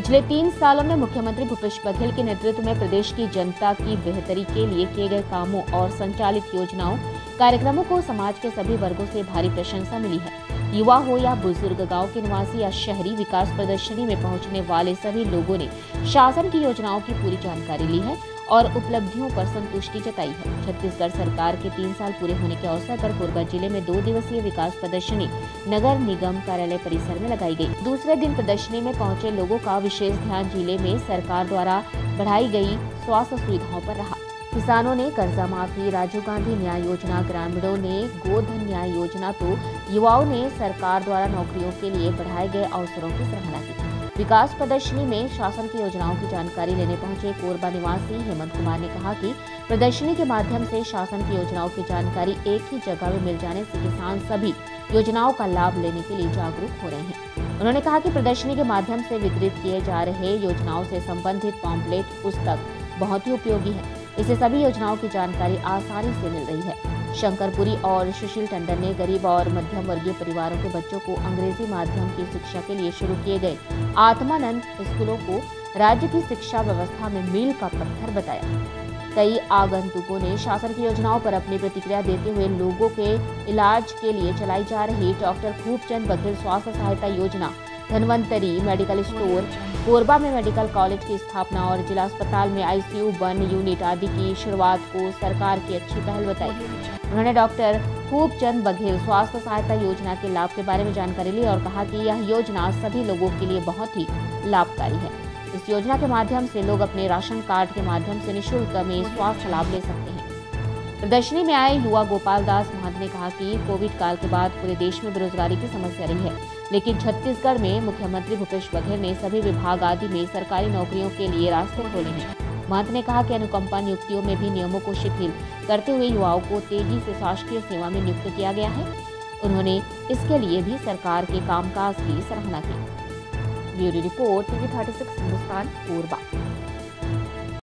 पिछले तीन सालों में मुख्यमंत्री भूपेश बघेल के नेतृत्व में प्रदेश की जनता की बेहतरी के लिए किए गए कामों और संचालित योजनाओं, कार्यक्रमों को समाज के सभी वर्गों से भारी प्रशंसा मिली है। युवा हो या बुज़ुर्ग, गाँव के निवासी या शहरी विकास प्रदर्शनी में पहुँचने वाले सभी लोगों ने शासन की योजनाओं की पूरी जानकारी ली है। और उपलब्धियों पर संतुष्टि जताई है। छत्तीसगढ़ सरकार के तीन साल पूरे होने के अवसर पर कोरबा ज़िले में दो दिवसीय विकास प्रदर्शनी नगर निगम कार्यालय परिसर में लगाई गई। दूसरे दिन प्रदर्शनी में पहुँचे लोगों का विशेष ध्यान ज़िले में सरकार द्वारा बढ़ाई गई स्वास्थ्य सुविधाओं पर रहा। किसानों ने कर्जा माफ़ी, राजीव गांधी न्याय योजना, ग्रामीणों ने गोधन न्याय योजना तो युवाओं ने सरकार द्वारा नौकरियों के लिए बढ़ाए गए अवसरों की सराहना की। विकास प्रदर्शनी में शासन की योजनाओं की जानकारी लेने पहुँचे कोरबा निवासी हेमंत कुमार ने कहा कि प्रदर्शनी के माध्यम से शासन की योजनाओं की जानकारी एक ही जगह में मिल जाने से किसान सभी योजनाओं का लाभ लेने के लिए जागरूक हो रहे हैं। उन्होंने कहा कि प्रदर्शनी के माध्यम से वितरित किए जा रहे योजनाओं से संबंधित पॉम्पलेट, पुस्तक बहुत ही उपयोगी है। इससे सभी योजनाओं की जानकारी आसानी से मिल रही है। शंकरपुरी और सुशील टंडन ने गरीब और मध्यम वर्गीय परिवारों के बच्चों को अंग्रेज़ी माध्यम की शिक्षा के लिए शुरू किए गए आत्मानंद स्कूलों को राज्य की शिक्षा व्यवस्था में मील का पत्थर बताया। कई आगंतुकों ने शासन की योजनाओं पर अपनी प्रतिक्रिया देते हुए लोगों के इलाज के लिए चलाई जा रही डॉक्टर खूबचंद बघेल स्वास्थ्य सहायता योजना, धनवंतरी मेडिकल स्टोर कोरबा में मेडिकल कॉलेज की स्थापना और जिला अस्पताल में आईसीयू वन यूनिट आदि की शुरुआत को सरकार की अच्छी पहल बताई। उन्होंने डॉक्टर खूबचंद बघेल स्वास्थ्य सहायता योजना के लाभ के बारे में जानकारी ली और कहा कि यह योजना सभी लोगों के लिए बहुत ही लाभकारी है। इस योजना के माध्यम से लोग अपने राशन कार्ड के माध्यम से निःशुल्क में स्वास्थ्य लाभ ले सकते हैं। प्रदर्शनी में आए युवा गोपाल दास महंत ने कहा कि कोविड काल के बाद पूरे देश में बेरोजगारी की समस्या रही है। लेकिन छत्तीसगढ़ में मुख्यमंत्री भूपेश बघेल ने सभी विभाग आदि में सरकारी नौकरियों के लिए रास्ते खोले हैं। महंत ने कहा कि अनुकंपा नियुक्तियों में भी नियमों को शिथिल करते हुए युवाओं को तेज़ी से शासकीय सेवा में नियुक्त किया गया है। उन्होंने इसके लिए भी सरकार के कामकाज की सराहना की। Bureau report, TV thirty six, Hindustan, Korba.